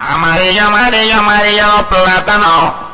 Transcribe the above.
Amarillo, amarillo, amarillo los plátanos.